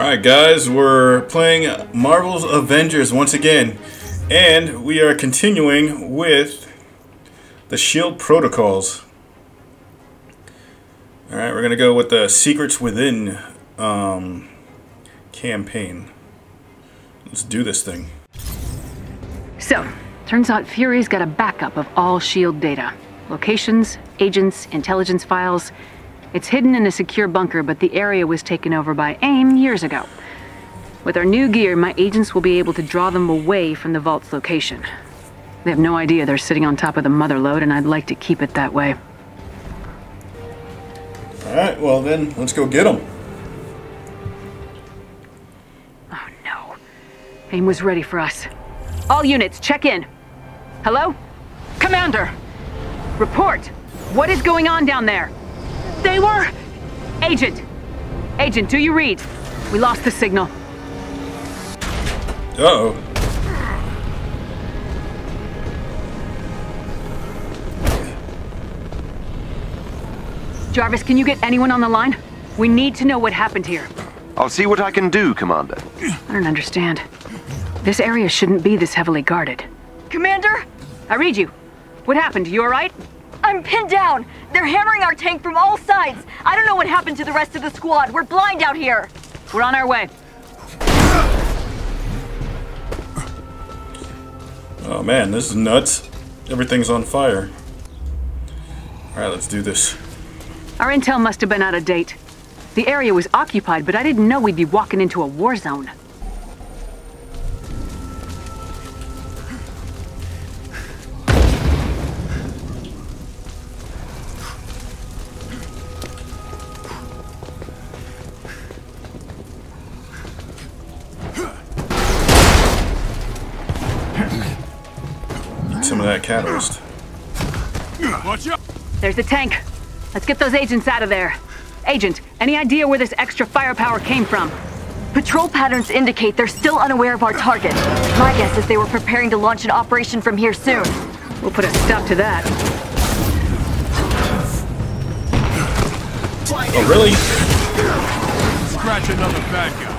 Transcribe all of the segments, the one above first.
Alright guys, we're playing Marvel's Avengers once again. And we are continuing with the SHIELD protocols. Alright, we're going to go with the Secrets Within um, campaign. Let's do this thing. So, turns out Fury's got a backup of all S.H.I.E.L.D. data. Locations, agents, intelligence files. It's hidden in a secure bunker, but the area was taken over by AIM years ago. With our new gear, my agents will be able to draw them away from the vault's location. They have no idea they're sitting on top of the mother lode, and I'd like to keep it that way. Alright, well then, let's go get them. Oh no. AIM was ready for us. All units, check in. Hello? Commander! Report! What is going on down there? They were... Agent! Agent, do you read? We lost the signal. Uh-oh. Jarvis, can you get anyone on the line? We need to know what happened here. I'll see what I can do, Commander. I don't understand. This area shouldn't be this heavily guarded. Commander? I read you. What happened? You alright? I'm pinned down. They're hammering our tank from all sides. I don't know what happened to the rest of the squad. We're blind out here. We're on our way. Oh man, this is nuts. Everything's on fire. Alright, let's do this. Our intel must have been out of date. The area was occupied, but I didn't know we'd be walking into a war zone. Need some of that catalyst. Watch out! There's the tank. Let's get those agents out of there. Agent, any idea where this extra firepower came from? Patrol patterns indicate they're still unaware of our target. My guess is they were preparing to launch an operation from here soon. We'll put a stop to that. Oh really? Scratch another bad guy.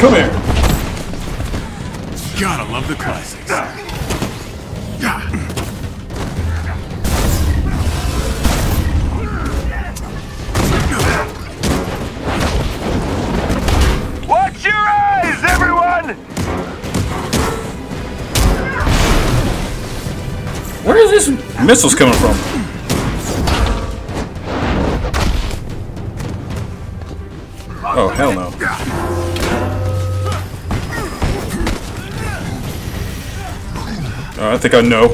Come here! Gotta love the classics. Watch your eyes, everyone! Where is this missiles coming from? Oh, hell no. Oh, I think I know.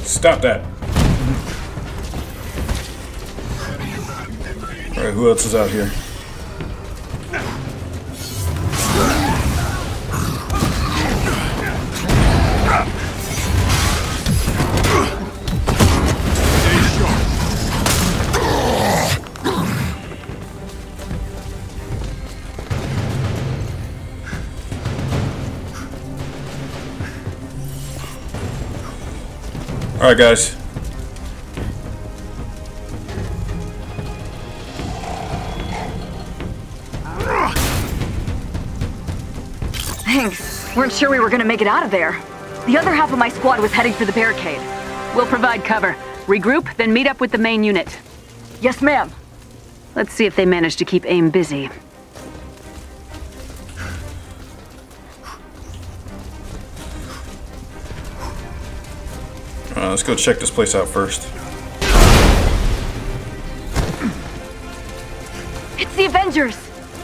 Stop that. Alright, who else is out here? Alright, guys. Thanks. Weren't sure we were gonna make it out of there. The other half of my squad was heading for the barricade. We'll provide cover. Regroup, then meet up with the main unit. Yes, ma'am. Let's see if they manage to keep AIM busy. Uh, let's go check this place out first. It's the Avengers.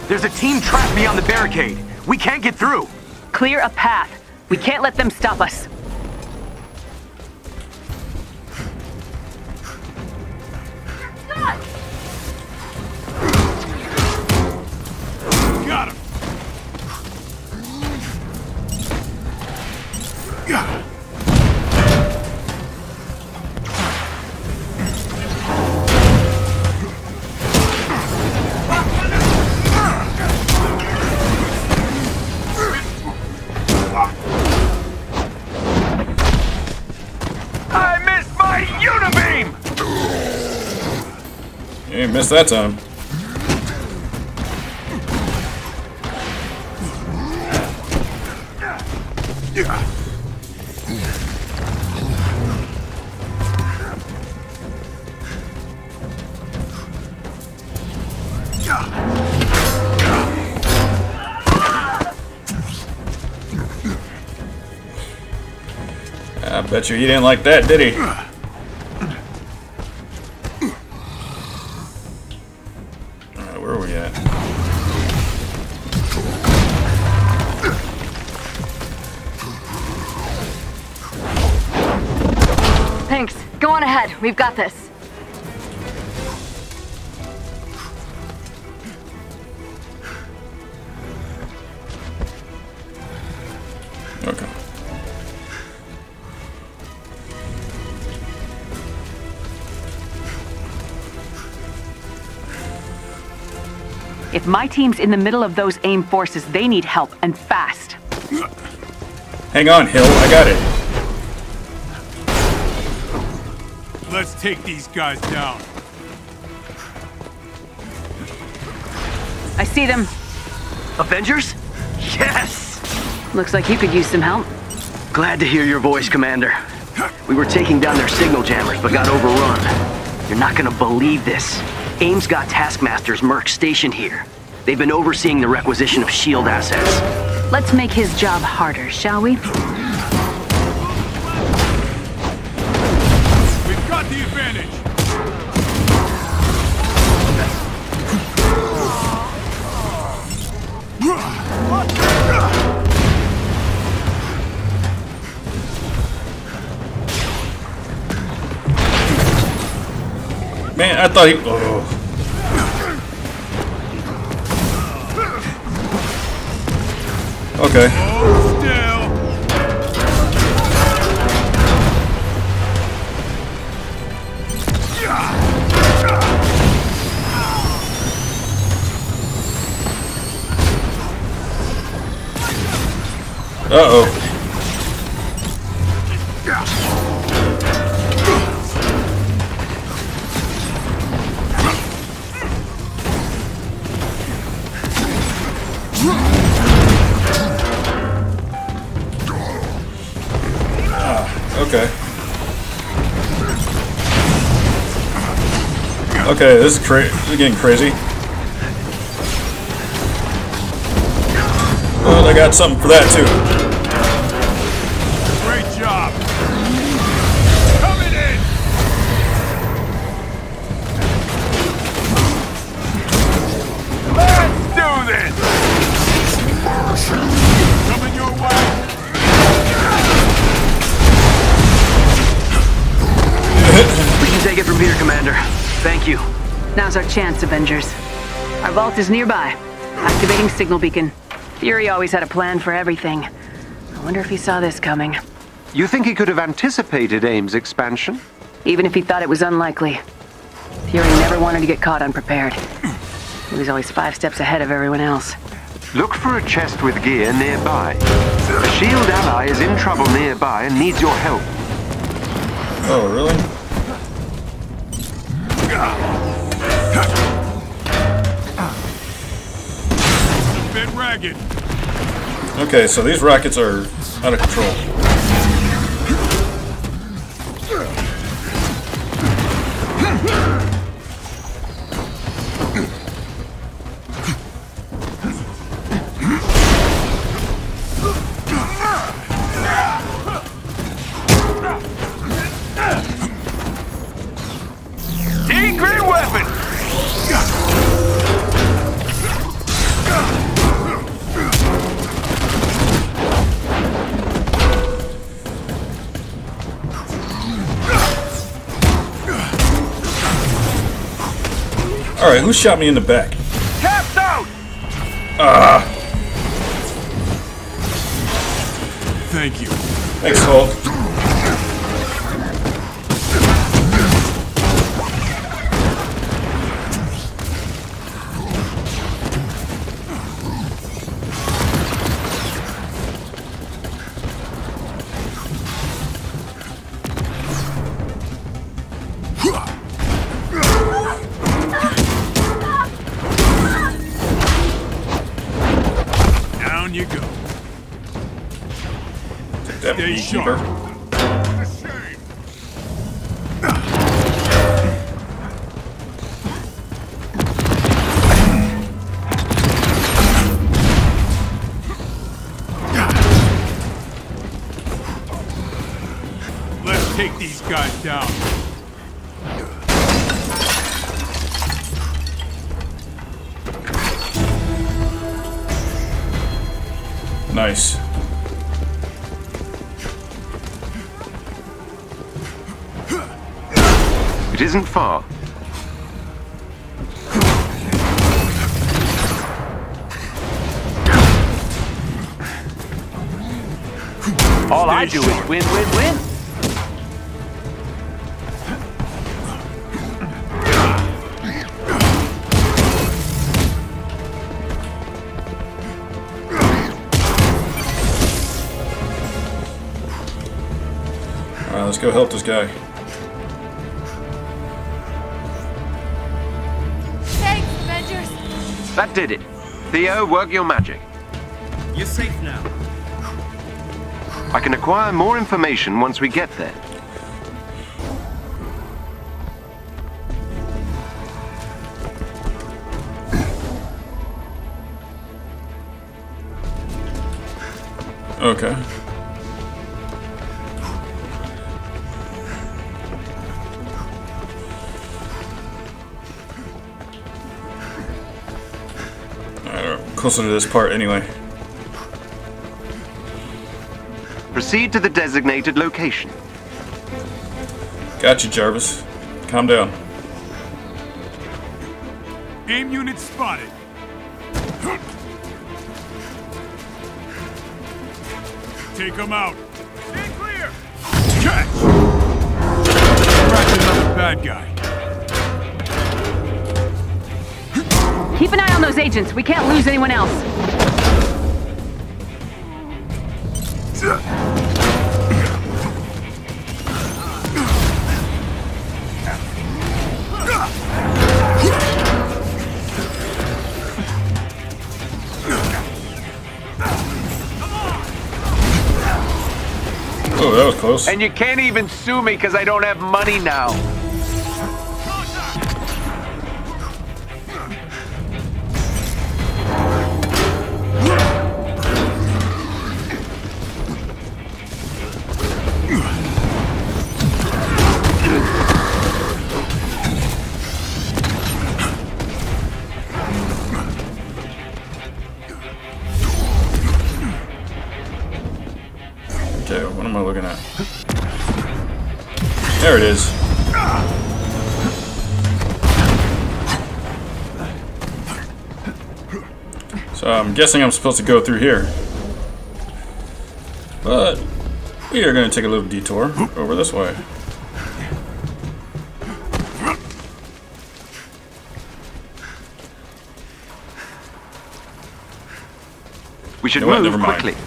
There's a team trapped beyond the barricade. We can't get through. Clear a path. We can't let them stop us. Missed that time. I bet you he didn't like that, did he? We've got this. Okay. If my team's in the middle of those AIM forces, they need help, and fast. Hang on, Hill. I got it. Let's take these guys down. I see them. Avengers? Yes! Looks like you could use some help. Glad to hear your voice, Commander. We were taking down their signal jammers, but got overrun. You're not gonna believe this. AIM's got Taskmaster's Merc stationed here. They've been overseeing the requisition of S.H.I.E.L.D. assets. Let's make his job harder, shall we? Thought he. Oh. Okay. Still. Okay, this is cra- this is getting crazy. Well, I got something for that too. Chance, Avengers. Our vault is nearby. Activating signal beacon. Fury always had a plan for everything. I wonder if he saw this coming. You think he could have anticipated AIM's expansion? Even if he thought it was unlikely. Fury never wanted to get caught unprepared. He was always five steps ahead of everyone else. Look for a chest with gear nearby. A shield ally is in trouble nearby and needs your help. Oh, really? Ragged. Okay, so these rockets are out of control. Alright, who shot me in the back? Caps out! Ah! Thank you. Thanks, Hulk. Nice. It isn't far. All I Stay do is win, win, win. Go help this guy. Thanks, Avengers! That did it. Theo, work your magic. You're safe now. I can acquire more information once we get there. Okay. Closer to this part anyway. Proceed to the designated location. Got you, Jarvis. Calm down. Aim unit spotted. Take them out. Stay clear. Catch. Crack another bad guy. Keep an eye on those agents. We can't lose anyone else. Oh, that was close. And you can't even sue me because I don't have money now. I'm guessing I'm supposed to go through here. But we are going to take a little detour over this way. We should what, move never mind. quickly.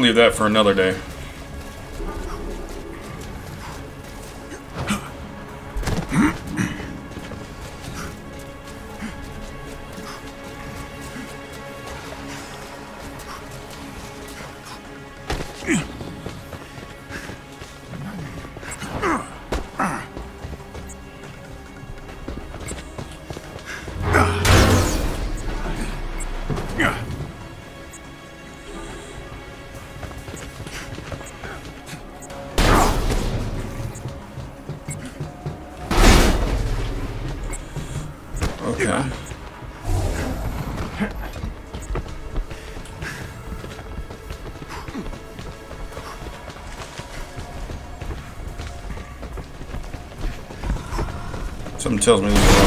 Leave that for another day. Something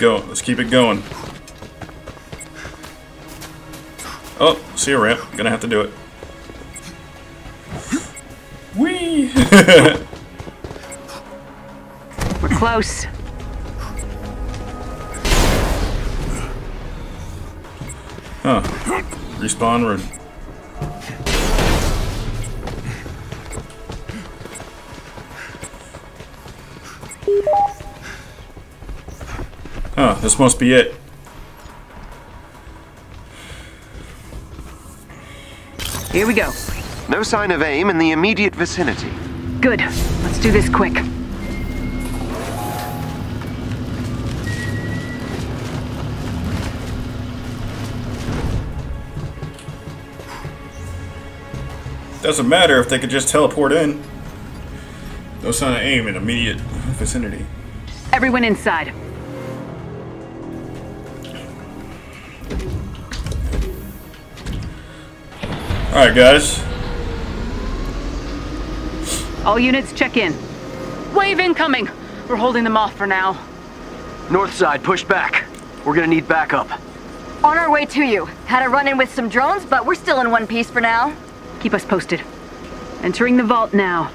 going. Let's keep it going. Oh, see a ramp. Gonna have to do it. Whee! We're close. huh. Respawn room. This must be it. Here we go. No sign of AIM in the immediate vicinity. Good. Let's do this quick. Doesn't matter if they could just teleport in. No sign of aim in immediate vicinity. Everyone inside. Alright, guys. All units check in. Wave incoming. We're holding them off for now. North side, push back. We're gonna need backup. On our way to you. Had a run-in with some drones, but we're still in one piece for now. Keep us posted. Entering the vault now.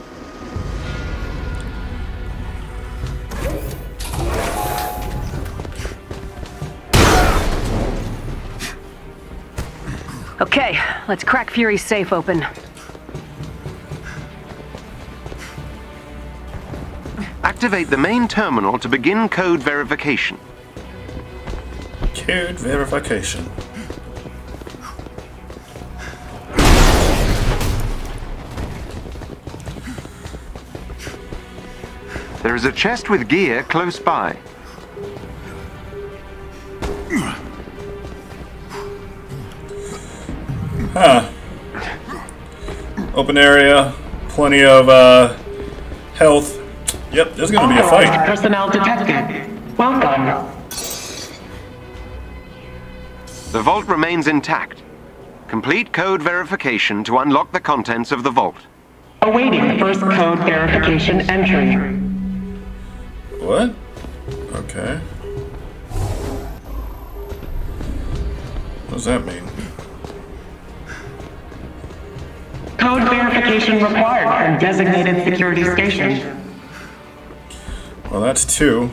Okay, let's crack Fury's safe open. Activate the main terminal to begin code verification. Code verification. There is a chest with gear close by. Huh. Open area, plenty of uh, health. Yep, there's gonna be a fight. personnel detected. Welcome. The vault remains intact. Complete code verification to unlock the contents of the vault. Awaiting first code verification entry. What? Okay. What does that mean? Code verification required from designated security station. Well, that's two.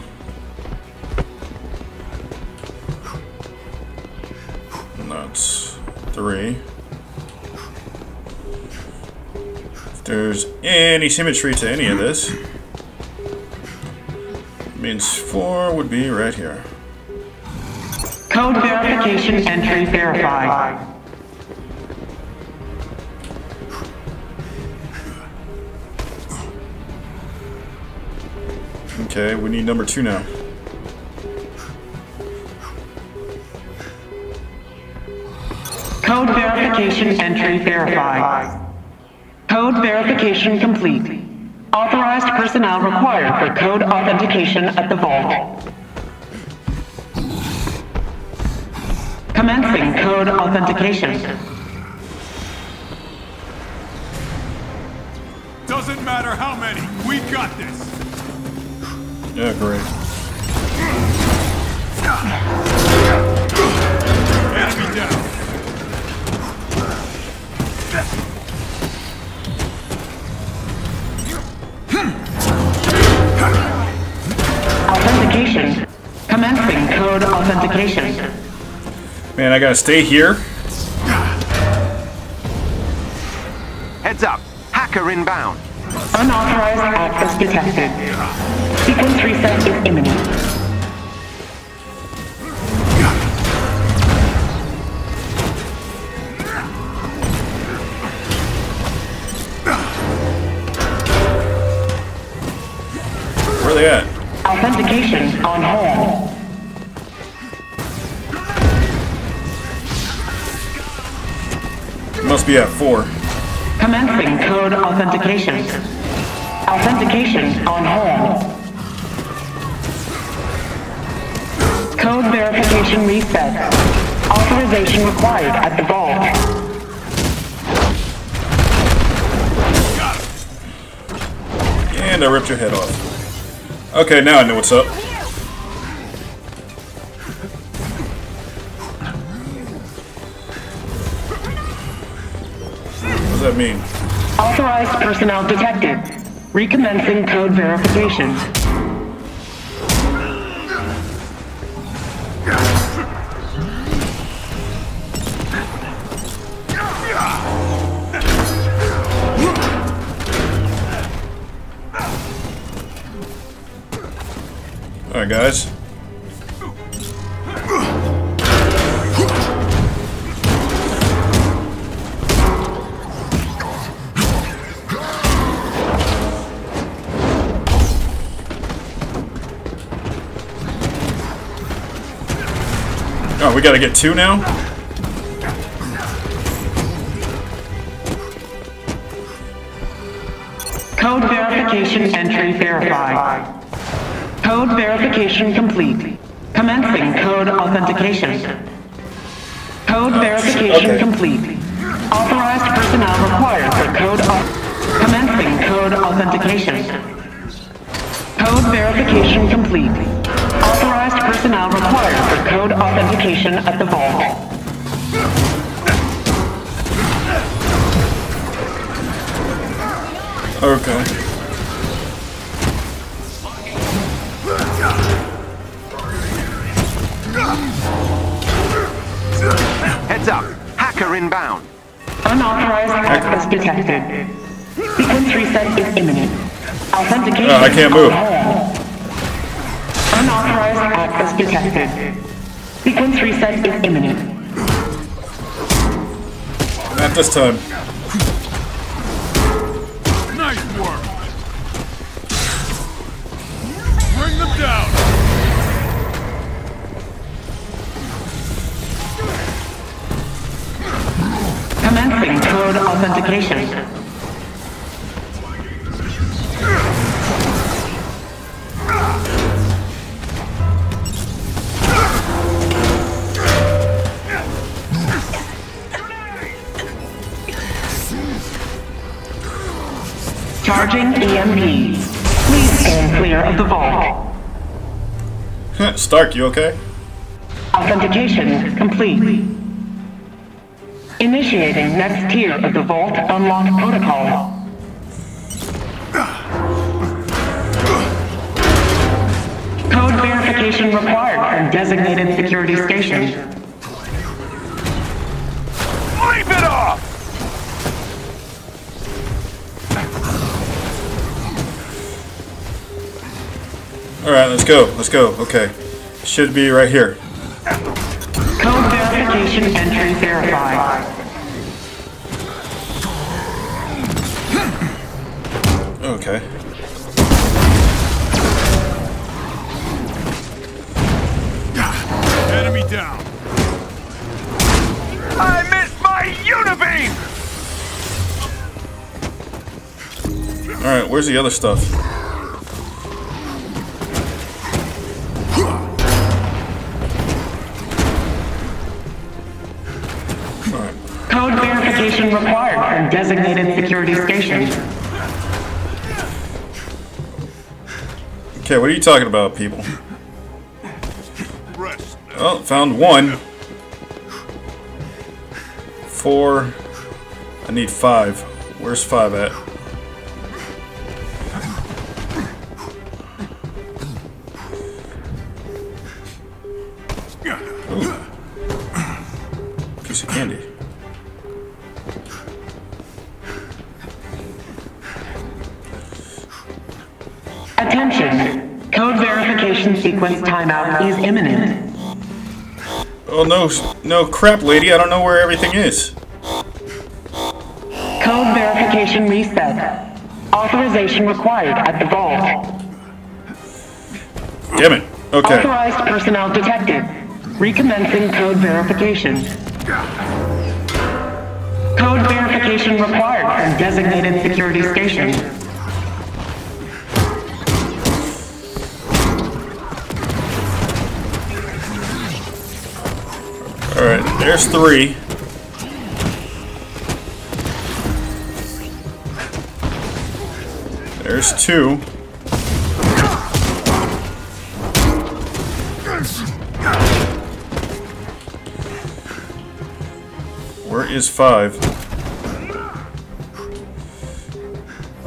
And that's three. If there's any symmetry to any of this, it means four would be right here. Code verification entry verified. Okay, we need number two now. Code verification entry verified. Code verification complete. Authorized personnel required for code authentication at the vault. Commencing code authentication. Doesn't matter how many. We got this. Yeah, great. Enemy down. Authentication. Commencing code authentication. Man, I gotta stay here. Heads up. Hacker inbound. Unauthorized access detected. Sequence reset is imminent. Where are they at? Authentication on hold. Must be at four. Commencing code authentication. Authentication on hold. Code verification reset. Authorization required at the vault. And I ripped your head off. Okay, now I know what's up. Mean? Authorized personnel detected. Recommencing code verification. Alright, guys. We gotta get two now? Code verification entry verified. Code verification complete. Commencing code authentication. Code verification okay. complete. Authorized personnel required for code Commencing code authentication. Code verification complete. Authorized personnel required for code authentication at the vault. Okay. Heads up. Hacker inbound. Unauthorized access detected. Sequence reset is imminent. Authentication. Oh, I can't move. On hold. Unauthorized access detected. Sequence reset is imminent. Not this time. Nice work. Bring them down. Commencing code authentication. Charging EMP. Please stand clear of the vault. Stark, you okay? Authentication complete. Initiating next tier of the Vault Unlock Protocol. Code verification required from designated security station. Leave it off! Alright, let's go. Let's go. Okay. Should be right here. Code verification entry verified. Okay. Enemy down. I missed my unibeam! Alright, where's the other stuff? Designated security station. Okay, what are you talking about, people? Oh, found one. Four. I need five. Where's five at? No, crap, lady. I don't know where everything is. Code verification reset. Authorization required at the vault. Damn it. Okay. Authorized personnel detected. Recommencing code verification. Code verification required from designated security station. Alright, there's three. There's two. Where is five?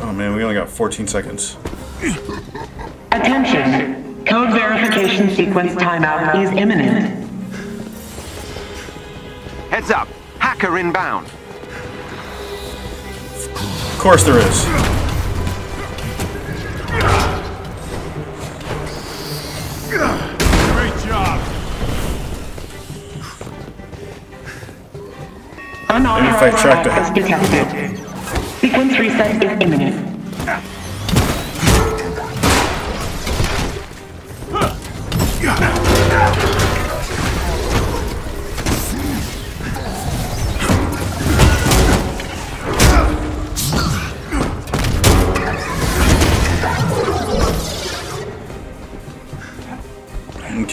Oh man, we only got 14 seconds. Attention. Code verification sequence timeout is imminent. Heads up. Hacker inbound. Of course there is. Great job. Unauthorized track the access detected. Sequence reset is imminent.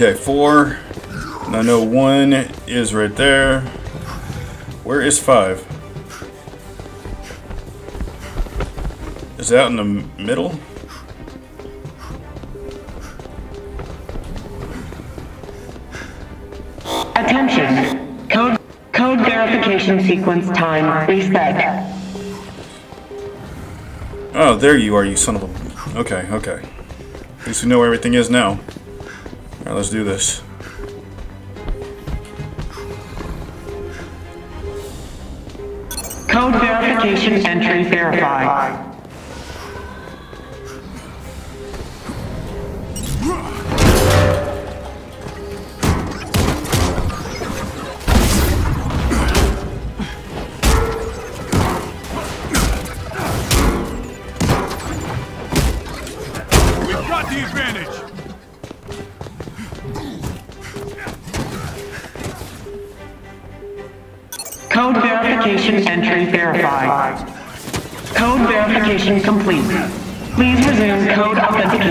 Okay, four. And I know one is right there. Where is five? Is that in the middle? Attention. Code code verification sequence time reset. Oh, there you are, you son of a. Okay, okay. At least we know where everything is now. Alright, let's do this. Code verification entry verified.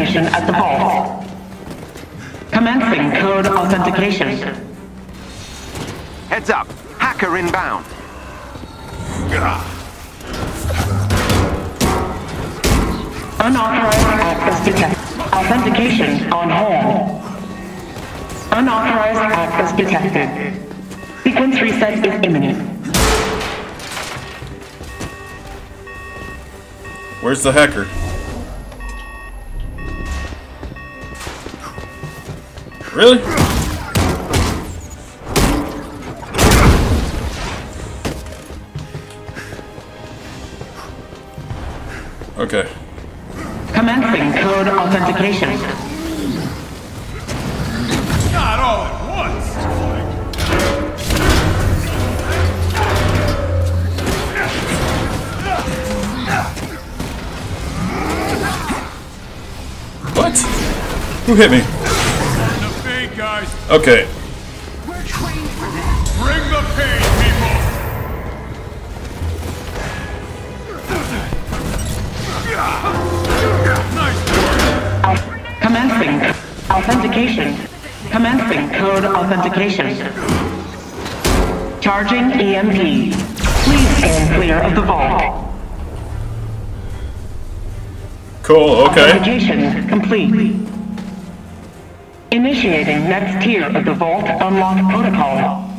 Authentication at the vault. Commencing code authentication. Heads up. Hacker inbound. Unauthorized access detected. Authentication on hold. Unauthorized access detected. Sequence reset is imminent. Where's the hacker? Really? Okay. Commencing code authentication. Not all at once. What? Who hit me? The fade, guys. Okay. Bring the pain, people. Nice work. Commencing authentication. Commencing code authentication. Charging EMP. Please stand clear of the vault. Cool, okay. Authentication complete. Initiating next tier of the Vault Unlock Protocol.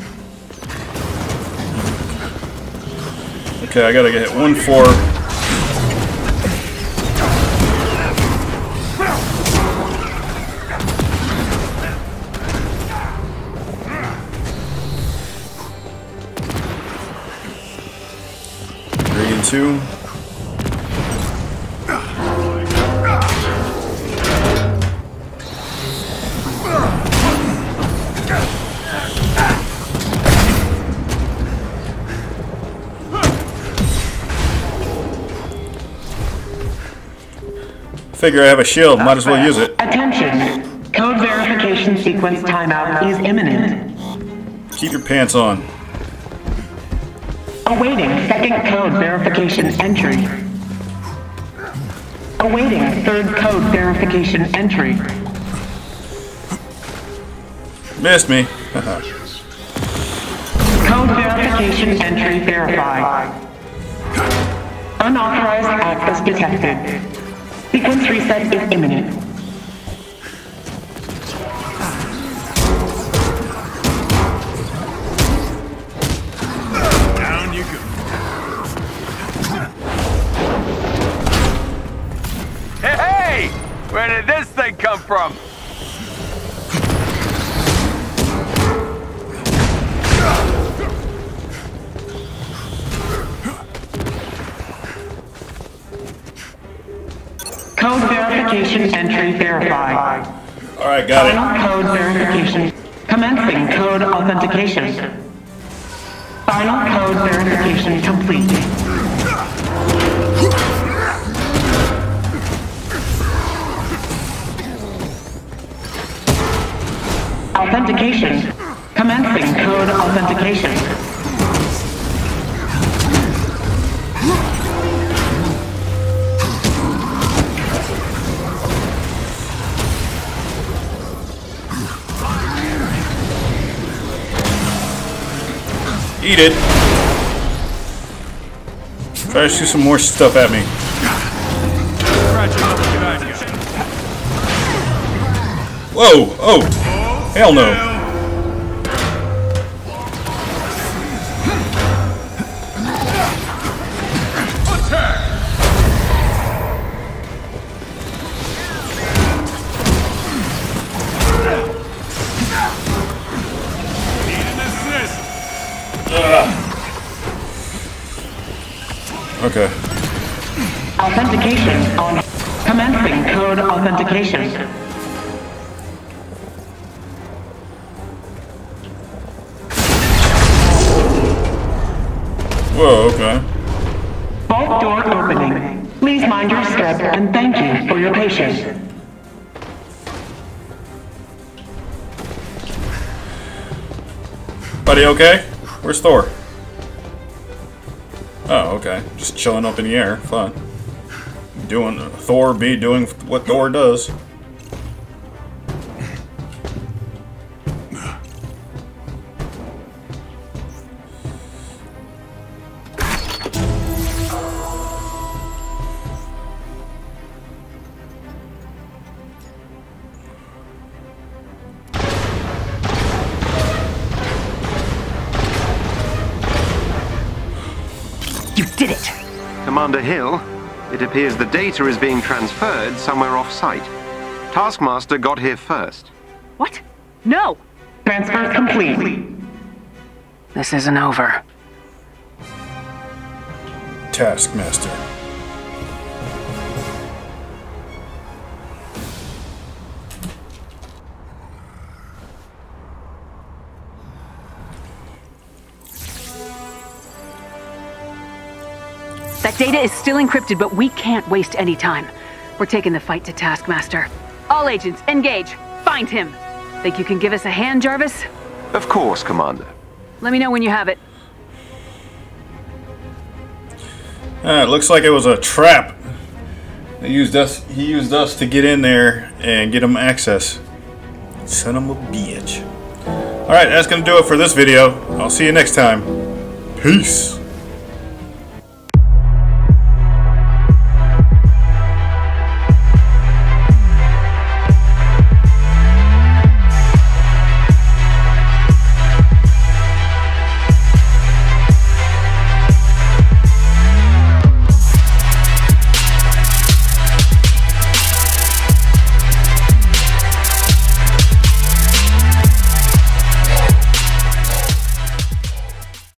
Okay, I gotta get one four. Three and two. Figure I have a shield, might as well use it. Attention! Code verification sequence timeout is imminent. Keep your pants on. Awaiting second code verification entry. Awaiting third code verification entry. Missed me. Code verification entry verified. Unauthorized access detected. Sequence reset is imminent. Down you go. Hey! Where did this thing come from? Verification entry verified. Alright, got it. Final code verification. Commencing code authentication. Final code verification complete. Authentication. Commencing code authentication. Try to shoot some more stuff at me. Whoa! Oh! Hell no! Thank you for your patience. Buddy, okay? Where's Thor? Oh, okay. Just chilling up in the air. Fun. Doing Thor be doing what Thor does. Commander Hill, it appears the data is being transferred somewhere off-site. Taskmaster got here first. What? No! Transfer complete. This isn't over. Taskmaster. That data is still encrypted, but we can't waste any time. We're taking the fight to Taskmaster. All agents, engage! Find him! Think you can give us a hand, Jarvis? Of course, Commander. Let me know when you have it. Ah, it looks like it was a trap. They used us. He used us to get in there and get him access. Son of a bitch. All right, that's gonna do it for this video. I'll see you next time. Peace.